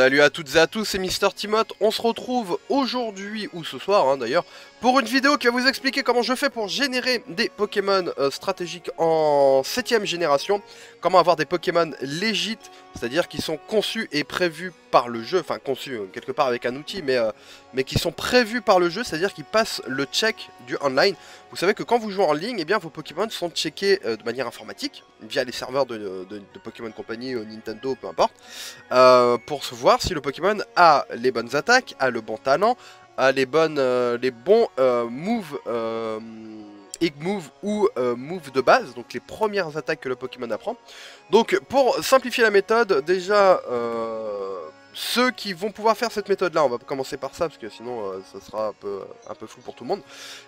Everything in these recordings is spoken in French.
Salut à toutes et à tous, c'est Mister Timoth. On se retrouve aujourd'hui, ou ce soir hein, d'ailleurs, pour une vidéo qui va vous expliquer comment je fais pour générer des Pokémon euh, stratégiques en 7ème génération. Comment avoir des Pokémon légit, c'est-à-dire qui sont conçus et prévus par le jeu, enfin conçus euh, quelque part avec un outil, mais, euh, mais qui sont prévus par le jeu, c'est-à-dire qui passent le check du online. Vous savez que quand vous jouez en ligne, eh bien, vos Pokémon sont checkés de manière informatique, via les serveurs de, de, Pokémon Company, Nintendo, peu importe, pour se voir si le Pokémon a les bonnes attaques, a le bon talent, euh, les bons euh, moves, euh, Egg Move ou Move de base, donc les premières attaques que le Pokémon apprend. Donc pour simplifier la méthode, déjà ceux qui vont pouvoir faire cette méthode là, on va commencer par ça parce que sinon ça sera un peu, fou pour tout le monde.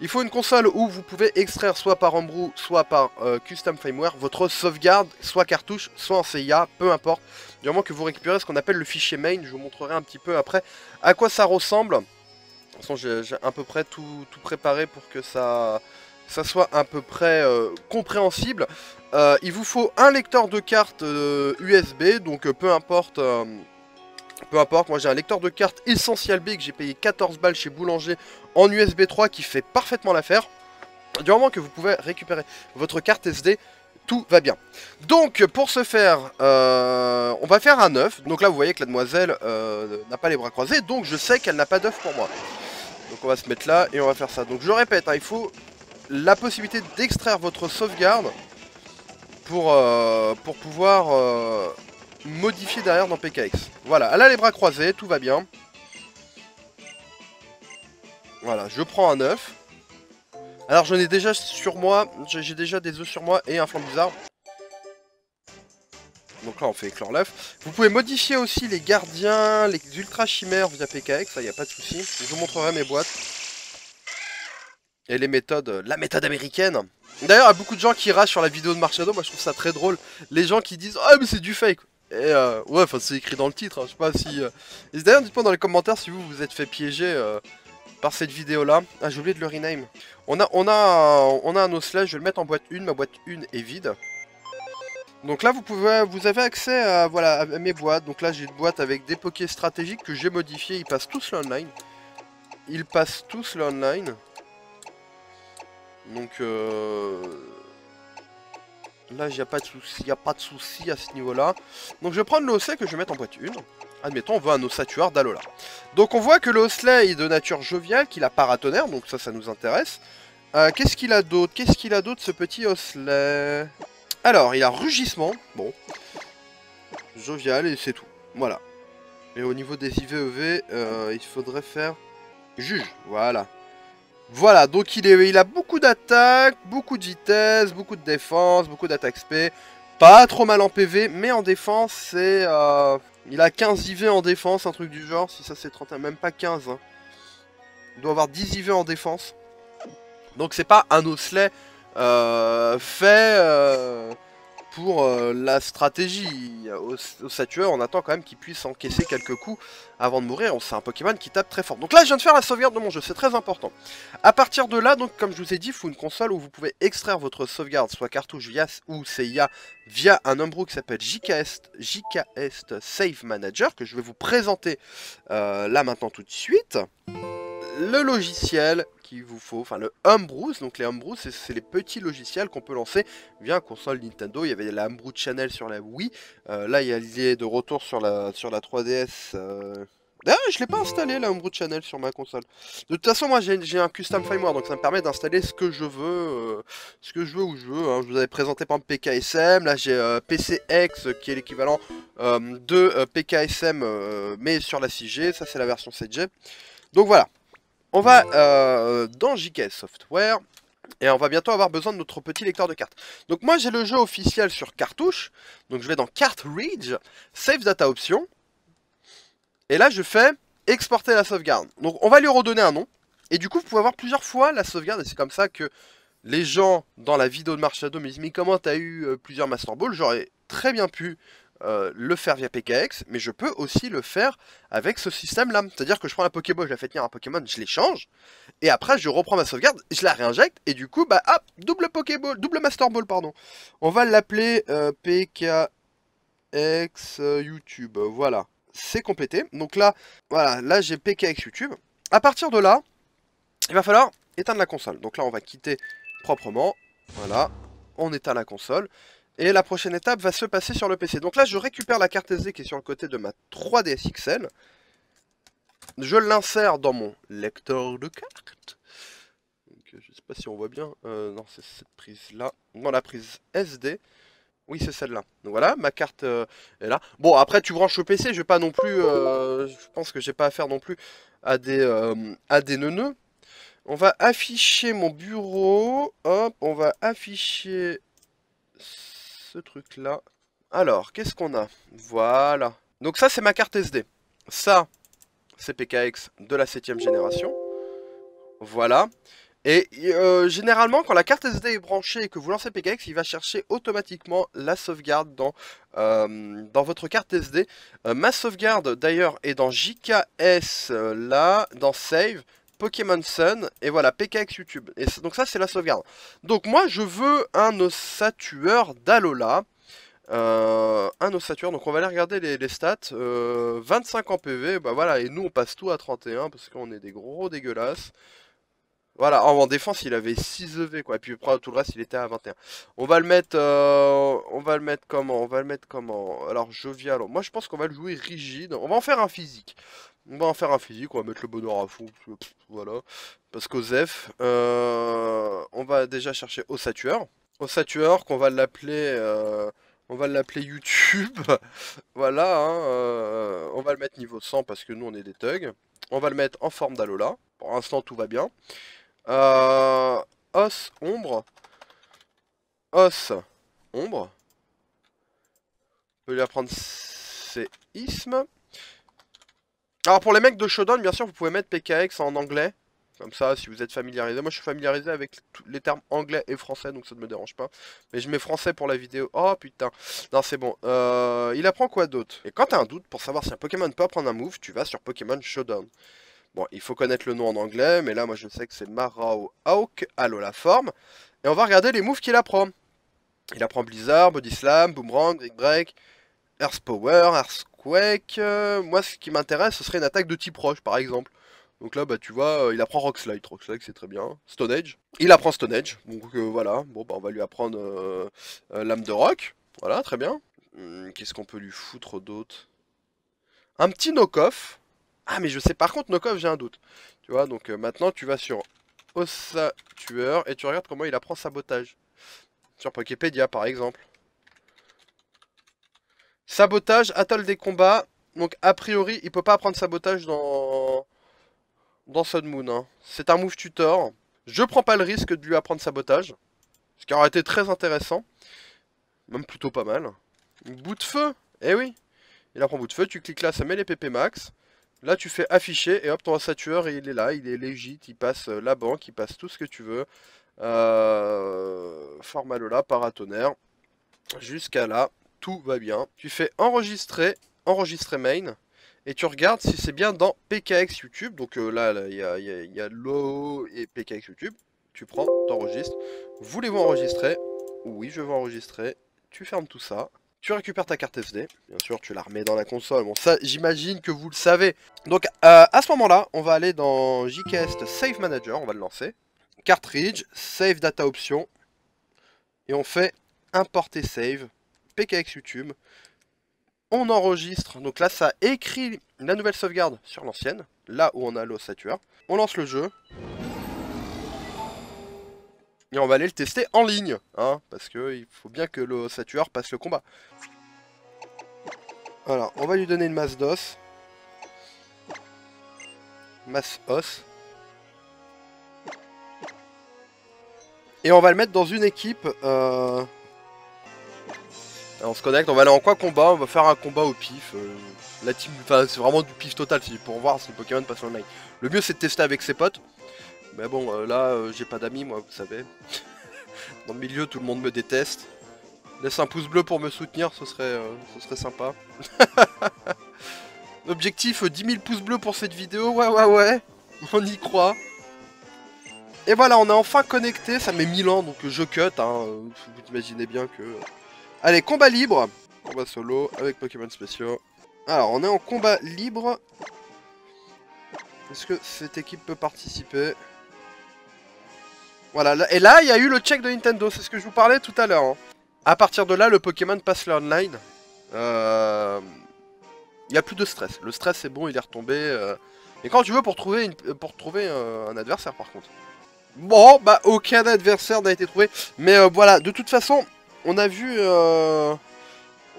Il faut une console où vous pouvez extraire soit par Embroo, soit par Custom Firmware votre sauvegarde, soit cartouche, soit en CIA, peu importe. Du moment que vous récupérez ce qu'on appelle le fichier main, je vous montrerai un petit peu après à quoi ça ressemble. De toute façon, j'ai à peu près tout, préparé pour que ça, soit à peu près euh, compréhensible. Euh, il vous faut un lecteur de cartes USB, euh, donc peu importe... peu importe, moi j'ai un lecteur de cartes Essential B que j'ai payé 14 balles chez Boulanger en USB 3 qui fait parfaitement l'affaire. Du moment que vous pouvez récupérer votre carte SD, tout va bien. Donc pour ce faire, on va faire un œuf. Donc là vous voyez que la demoiselle n'a pas les bras croisés, donc je sais qu'elle n'a pas d'œuf pour moi. Donc on va se mettre là et on va faire ça. Donc je répète, hein, il faut la possibilité d'extraire votre sauvegarde pour, euh, pouvoir euh, modifier derrière dans PKX. Voilà, elle a les bras croisés, tout va bien. Voilà, je prends un œuf. Alors j'en ai déjà sur moi, j'ai déjà des œufs sur moi et un flanc bizarre. Donc là on fait éclore l'œuf. Vous pouvez modifier aussi les gardiens, les ultra chimères via PKX, ça y a pas de souci. Je vous montrerai mes boîtes. Et les méthodes, la méthode américaine. D'ailleurs, il y a beaucoup de gens qui rachent sur la vidéo de Marchado, moi je trouve ça très drôle. Les gens qui disent Ah mais c'est du fake Et euh, ouais, enfin c'est écrit dans le titre, hein, je sais pas si... Euh... D'ailleurs, dites-moi dans les commentaires si vous vous êtes fait piéger euh, par cette vidéo là. Ah j'ai oublié de le rename. On a, on a, on a un osselage, je vais le mettre en boîte 1, ma boîte 1 est vide. Donc là, vous pouvez, vous avez accès à, voilà, mes boîtes. Donc là, j'ai une boîte avec des pokés stratégiques que j'ai modifiés. Ils passent tous l'online. Ils passent tous l'online. Donc euh... là, il n'y a pas de souci, a pas de souci à ce niveau-là. Donc je vais prendre le que je vais mettre en boîte 1. Admettons, on veut un ossature d'Alola. Donc on voit que le est de nature joviale, qu'il a paratonnerre, donc ça, ça nous intéresse. Euh, Qu'est-ce qu'il a d'autre? Qu'est-ce qu'il a d'autre, ce petit Osley alors, il a rugissement. Bon. Jovial et c'est tout. Voilà. Et au niveau des IVEV, euh, il faudrait faire juge. Voilà. Voilà, donc il, a beaucoup d'attaque, beaucoup de vitesse, beaucoup de défense, beaucoup d'attaque SP. Pas trop mal en PV, mais en défense, c'est... Euh, il a 15 IV en défense, un truc du genre. Si ça c'est 31, même pas 15. Hein. Il doit avoir 10 IV en défense. Donc c'est pas un osselet fait euh, pour euh, la stratégie. Au, au on attend quand même qu'il puisse encaisser quelques coups avant de mourir. C'est un Pokémon qui tape très fort. Donc là, je viens de faire la sauvegarde de mon jeu, c'est très important. À partir de là, donc comme je vous ai dit, il faut une console où vous pouvez extraire votre sauvegarde, soit cartouche via ou CIA, via un Umbro qui s'appelle JKS, JKS Save Manager, que je vais vous présenter là maintenant tout de suite. Le logiciel qu'il vous faut, enfin le Homebrew, donc les Homebrew c'est les petits logiciels qu'on peut lancer via console Nintendo, il y avait la Homebrew Channel sur la Wii, euh, là il y a l'idée de retour sur la, sur la 3DS, euh... D'ailleurs, je l'ai pas installé la Homebrew Channel sur ma console. De toute façon, moi j'ai un custom firmware, donc ça me permet d'installer ce que je veux, euh, ce que je veux où je veux. Hein. Je vous avais présenté par exemple PKSM, là j'ai euh, PCX qui est l'équivalent de PKSM, mais sur la 6G, ça c'est la version 7G. Donc voilà, on va euh, dans JKS Software et on va bientôt avoir besoin de notre petit lecteur de cartes. Donc moi j'ai le jeu officiel sur cartouche, donc je vais dans Cartridge, Save Data Option, et là je fais exporter la sauvegarde. Donc on va lui redonner un nom, et du coup vous pouvez avoir plusieurs fois la sauvegarde, et c'est comme ça que les gens dans la vidéo de Marchado me disent mais comment t'as eu euh, plusieurs Master Ball? J'aurais très bien pu euh, le faire via PKX, mais je peux aussi le faire avec ce système-là. C'est-à-dire que je prends la Pokéball, je la fais tenir un Pokémon, je l'échange, et après je reprends ma sauvegarde, je la réinjecte, et du coup, bah hop, double Pokéball, double Master Ball, pardon. On va l'appeler euh, PKX euh, YouTube, voilà. c'est complété. Donc là, voilà, là j'ai PKX YouTube. À partir de là, il va falloir éteindre la console. Donc là, on va quitter proprement. Voilà, on éteint la console. Et la prochaine étape va se passer sur le PC. Donc là, je récupère la carte SD qui est sur le côté de ma 3DS XL. Je l'insère dans mon lecteur de carte. Donc, euh, je sais pas si on voit bien. Euh, non, c'est cette prise-là. Dans la prise SD. Oui, c'est celle-là. Donc voilà, ma carte euh, est là. Bon, après, tu branches au PC. Je vais pas non plus... je pense que j'ai pas affaire non plus à des, à des neuneux. On va afficher mon bureau. Hop, on va afficher ce truc-là. Alors, qu'est-ce qu'on a? Voilà. Donc ça, c'est ma carte SD. Ça, c'est PKX de la 7ème génération. Voilà. Et euh, généralement, quand la carte SD est branchée et que vous lancez PKX, il va chercher automatiquement la sauvegarde dans, euh, dans votre carte SD. Euh, ma sauvegarde, d'ailleurs, est dans JKS, là, dans Save, Pokémon Sun, et voilà, PKX YouTube. Et donc ça, c'est la sauvegarde. Donc moi, je veux un ossatueur d'Alola. Euh, un ossature, donc on va aller regarder les, stats. 25 euh, en PV, bah voilà, et nous on passe tout à 31 parce qu'on est des gros dégueulasses. Voilà, en, défense il avait 6 EV quoi, et puis tout le reste il était à 21. On va le mettre, euh, on va le mettre comment On va le mettre comment? Alors jovial, moi je pense qu'on va le jouer rigide, on va en faire un physique. On va en faire un physique, on va mettre le bonheur à fond, voilà. Parce qu'aux F, on va déjà chercher Ossatueur. Ossatueur qu'on va l'appeler... On va l'appeler YouTube. voilà, hein, euh, on va le mettre niveau 100 parce que nous on est des thugs. On va le mettre en forme d'Alola. Pour l'instant tout va bien. Euh, os, ombre. Os, ombre. On peut lui apprendre séisme. Alors pour les mecs de Shodan, bien sûr, vous pouvez mettre PKX en anglais. Comme ça, si vous êtes familiarisé. Moi, je suis familiarisé avec les termes anglais et français, donc ça ne me dérange pas. Mais je mets français pour la vidéo. Oh, putain. Non, c'est bon. Euh, il apprend quoi d'autre? Et quand t'as un doute, pour savoir si un Pokémon peut apprendre un move, tu vas sur Pokémon Showdown. Bon, il faut connaître le nom en anglais, mais là, moi, je sais que c'est Marao Hawk, Allo la forme. Et on va regarder les moves qu'il apprend. Il apprend Blizzard, Body Slam, Boomerang, Brick Break, Earth Power, Earthquake. Euh, moi, ce qui m'intéresse, ce serait une attaque de type roche, par exemple. Donc là, bah tu vois, euh, il apprend Rock Slide. Rock Slide, c'est très bien. Stone Age. Il apprend Stone Age. Donc euh, voilà. Bon, bah on va lui apprendre euh, Lame de Rock. Voilà, très bien. Hmm, qu'est-ce qu'on peut lui foutre d'autre? Un petit knock-off. Ah, mais je sais, par contre, knock-off, j'ai un doute. Tu vois, donc maintenant, tu vas sur Ossa Tueur et tu regardes comment il apprend Sabotage. Sur Poképédia, par exemple. Sabotage, atoll des combats. Donc, a priori, il peut pas apprendre sabotage dans dans Sun Moon. Hein. C'est un move tutor. Je prends pas le risque de lui apprendre sabotage. Ce qui aurait été très intéressant. Même plutôt pas mal. Bout de feu Eh oui Il apprend bout de feu, tu cliques là, ça met les PP max. Là, tu fais afficher et hop, ton tueur, il est là, il est légit, il passe euh, la banque, il passe tout ce que tu veux. Euh, Formalola, paratonnerre. Jusqu'à là, tout va bien. Tu fais enregistrer, enregistrer main et tu regardes si c'est bien dans PKX YouTube. Donc euh, là, il y a, y, l'eau et PKX YouTube. Tu prends, t'enregistres. Voulez-vous enregistrer? Oui, je veux enregistrer. Tu fermes tout ça. Tu récupères ta carte SD. Bien sûr, tu la remets dans la console. Bon, ça, j'imagine que vous le savez. Donc, euh, à ce moment-là, on va aller dans JKS Save Manager. On va le lancer. Cartridge, Save Data Option. Et on fait importer save. PKX YouTube on enregistre. Donc là, ça écrit la nouvelle sauvegarde sur l'ancienne, là où on a l'ossature. On lance le jeu. Et on va aller le tester en ligne, hein, parce qu'il faut bien que l'ossature passe le combat. Voilà, on va lui donner une masse d'os. Masse os. Et on va le mettre dans une équipe... Euh on se connecte, on va aller en quoi combat On va faire un combat au pif. Euh, la team, enfin c'est vraiment du pif total pour voir si Pokémon passe online. Le mieux c'est de tester avec ses potes. Mais bon, euh, là euh, j'ai pas d'amis moi, vous savez. Dans le milieu tout le monde me déteste. Laisse un pouce bleu pour me soutenir, ce serait, ce serait sympa. Objectif 10 000 pouces bleus pour cette vidéo, ouais ouais ouais, on y croit. Et voilà, on est enfin connecté, ça met 1000 ans donc je cut, hein. vous imaginez bien que... Allez, combat libre. Combat solo avec Pokémon spéciaux. Alors, on est en combat libre. Est-ce que cette équipe peut participer? Voilà, et là, il y a eu le check de Nintendo, c'est ce que je vous parlais tout à l'heure. Hein. À partir de là, le Pokémon passe le online. Euh, il n'y a plus de stress. Le stress, c'est bon, il est retombé. Euh. Et quand tu veux pour trouver, une... pour trouver euh, un adversaire, par contre. Bon, bah, aucun adversaire n'a été trouvé. Mais voilà, de toute façon, on a vu...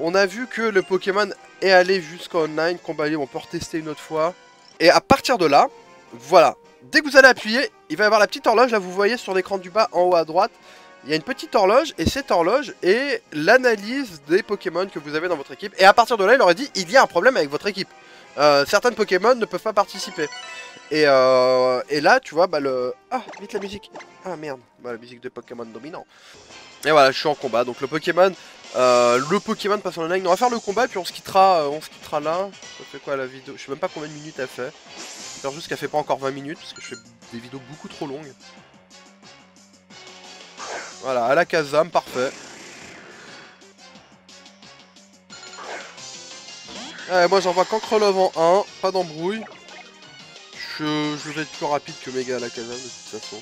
On a vu que le Pokémon est allé jusqu'en online. Libre, on peut retester une autre fois. Et à partir de là, voilà. Dès que vous allez appuyer, il va y avoir la petite horloge. Là, vous voyez sur l'écran du bas, en haut à droite. Il y a une petite horloge, et cette horloge est l'analyse des Pokémon que vous avez dans votre équipe. Et à partir de là, il aurait dit, il y a un problème avec votre équipe. Euh, certaines Pokémon ne peuvent pas participer. Et, euh, et là, tu vois, bah le... Ah, vite la musique Ah merde, bah la musique de Pokémon dominant. Et voilà, je suis en combat, donc le Pokémon... Euh, le Pokémon passe en online. On va faire le combat, puis on se quittera, on se quittera là. Ça fait quoi la vidéo? Je sais même pas combien de minutes elle fait. J'espère juste qu'elle fait pas encore 20 minutes, parce que je fais des vidéos beaucoup trop longues. Voilà, à la Kazam, parfait. moi j'envoie qu'Ancrelove en 1, pas d'embrouille. Je, vais être plus rapide que Mega à la Kazam de toute façon.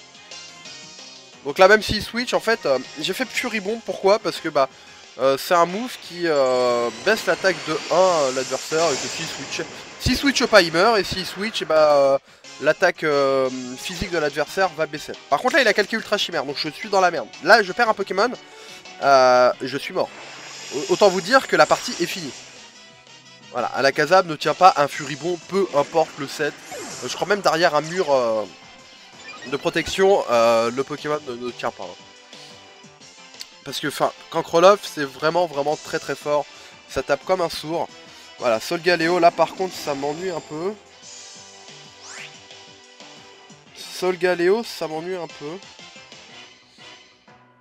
Donc là même s'il switch en fait, euh, j'ai fait Furibon, pourquoi? Parce que bah euh, c'est un move qui euh, baisse l'attaque de 1 l'adversaire et que s'il switch, s'il switch pas il meurt et s'il switch et bah l'attaque physique de l'adversaire va baisser. Par contre là il a calqué ultra chimère donc je suis dans la merde. Là je perds un Pokémon, je suis mort. Autant vous dire que la partie est finie. Voilà, à la Kazab ne tient pas un Furibon, peu importe le set. Je crois même derrière un mur de protection, le Pokémon ne, tient pas. Parce que, enfin, Kankrolov c'est vraiment vraiment très très fort. Ça tape comme un sourd. Voilà, Solgaleo, là par contre ça m'ennuie un peu. Solgaleo, ça m'ennuie un peu.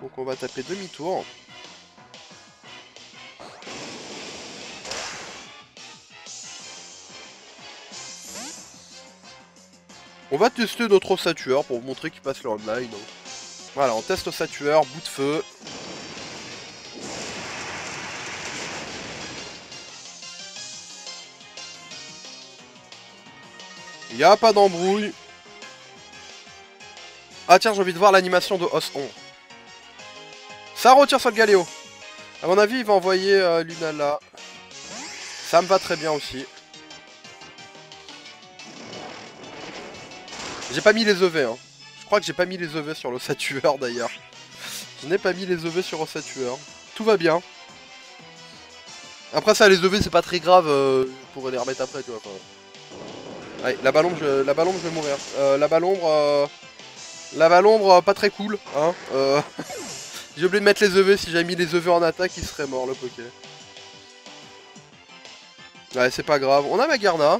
Donc on va taper demi-tour. On va tester notre osatueur pour vous montrer qu'il passe le online. Voilà, on teste osatueur, bout de feu. Il a pas d'embrouille. Ah tiens, j'ai envie de voir l'animation de Os 11. Ça retire sur le Galéo. A mon avis, il va envoyer euh, Luna là. Ça me va très bien aussi. J'ai pas mis les EV, hein. Je crois que j'ai pas mis les EV sur l'Ossatueur d'ailleurs. Je n'ai pas mis les EV sur l'Ossatueur. Tout va bien. Après ça, les EV, c'est pas très grave. Euh, je pourrais les remettre après, tu vois. Allez, la ballon, je, la je vais mourir. Euh, la ballon, euh, la Valombre, euh, pas très cool. Hein. J'ai oublié de mettre les EV. Si j'avais mis les EV en attaque, il serait mort le Poké. Ouais, c'est pas grave. On a Magarna.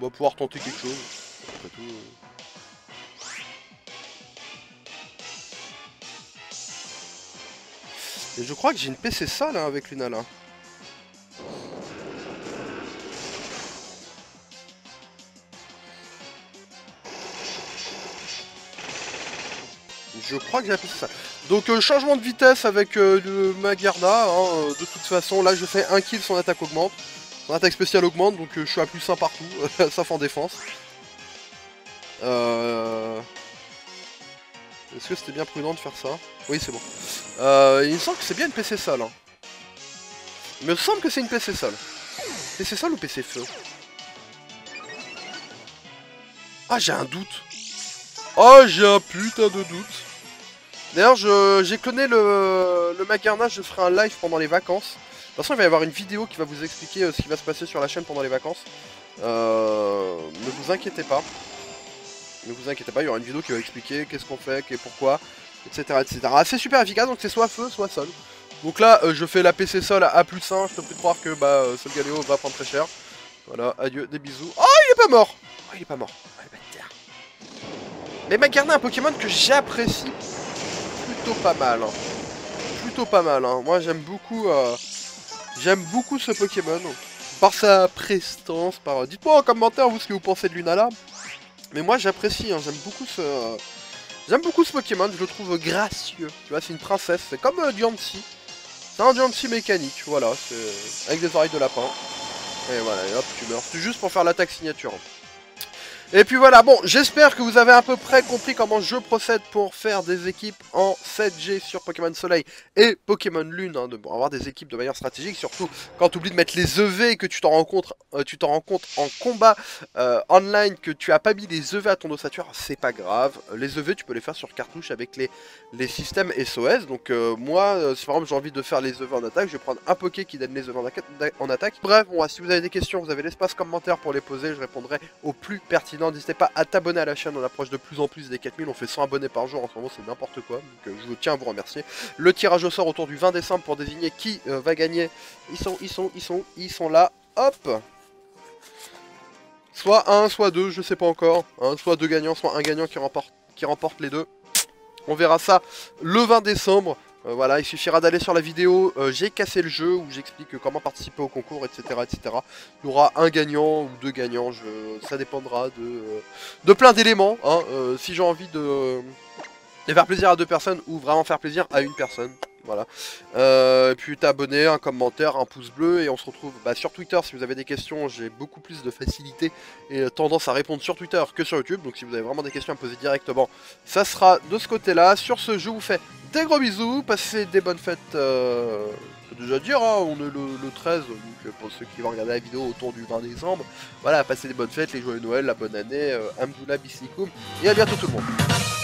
On va pouvoir tenter quelque chose. Euh. Et je crois que j'ai une PC sale hein, avec Lunala. Je crois que j'ai appris ça. Donc euh, changement de vitesse avec euh, le Magarna. Hein, euh, de toute façon, là je fais un kill, son attaque augmente. Son attaque spéciale augmente, donc je suis à plus 1 partout, sauf en défense. Est-ce que c'était bien prudent de faire ça? Oui, c'est bon. il me semble que c'est bien une PC sale. Hein. Il me semble que c'est une PC sale. PC sale ou PC feu? Ah, j'ai un doute. Oh, j'ai un putain de doute. D'ailleurs, j'ai cloné le, le je ferai un live pendant les vacances. De toute façon, il va y avoir une vidéo qui va vous expliquer euh, ce qui va se passer sur la chaîne pendant les vacances. Euh, ne vous inquiétez pas. Ne vous inquiétez pas, il y aura une vidéo qui va expliquer qu'est-ce qu'on fait, pourquoi, etc. etc. C'est super efficace, donc c'est soit feu, soit sol. Donc là, euh, je fais la PC sol à plus 1, je peux plus croire que bah, Sol Galéo va prendre très cher. Voilà, adieu, des bisous. Oh, il est pas mort Oh, il est pas mort. Mais Magarna, un Pokémon que j'apprécie plutôt pas mal. Hein. Plutôt pas mal. Hein. Moi j'aime beaucoup, euh, j'aime beaucoup ce Pokémon. Par sa prestance, par. Dites-moi en commentaire vous ce que vous pensez de Lunala. Mais moi j'apprécie. Hein. J'aime beaucoup ce. J'aime beaucoup ce Pokémon. Je le trouve gracieux. Tu vois, c'est une princesse. C'est comme euh, C'est un Diancie mécanique. Voilà, avec des oreilles de lapin. Et voilà, et hop, tu meurs. C'est juste pour faire l'attaque signature. Et puis voilà, bon, j'espère que vous avez à peu près compris comment je procède pour faire des équipes en 7G sur Pokémon Soleil et Pokémon Lune, hein, de, avoir des équipes de manière stratégique, surtout quand tu oublies de mettre les EV que tu t'en rends euh, rends compte en combat euh, online que tu as pas mis les EV à ton ossature, c'est pas grave. Les EV, tu peux les faire sur cartouche avec les, les systèmes SOS. Donc euh, moi, si par exemple j'ai envie de faire les EV en attaque, je vais prendre un Poké qui donne les EV en, attaque. Bref, bon, si vous avez des questions, vous avez l'espace commentaire pour les poser, je répondrai au plus pertinent n'hésitez pas à t'abonner à la chaîne, on approche de plus en plus des 4000, on fait 100 abonnés par jour en ce moment, c'est n'importe quoi, donc euh, je tiens à vous remercier. Le tirage au sort autour du 20 décembre pour désigner qui euh, va gagner, ils sont, ils sont, ils sont, ils sont là, hop Soit un, soit deux, je sais pas encore, soit deux gagnants, soit un gagnant qui remporte, qui remporte les deux. On verra ça le 20 décembre. Euh, voilà, il suffira d'aller sur la vidéo euh, J'ai cassé le jeu où j'explique comment participer au concours, etc., etc. Il y aura un gagnant ou deux gagnants, ça dépendra de, euh, plein d'éléments. Hein. si j'ai envie de faire plaisir à deux personnes ou vraiment faire plaisir à une personne. Voilà. Euh, et puis t'abonner, un commentaire, un pouce bleu et on se retrouve bah, sur Twitter si vous avez des questions. J'ai beaucoup plus de facilité et tendance à répondre sur Twitter que sur YouTube. Donc si vous avez vraiment des questions à poser directement, ça sera de ce côté-là. Sur ce, je vous fais des gros bisous. Passez des bonnes fêtes. Euh, déjà dire, hein, on est le, 13, donc euh, pour ceux qui vont regarder la vidéo autour du 20 décembre, voilà, passez des bonnes fêtes, les joyeux Noël, la bonne année, euh, Amdoula, et à bientôt tout le monde.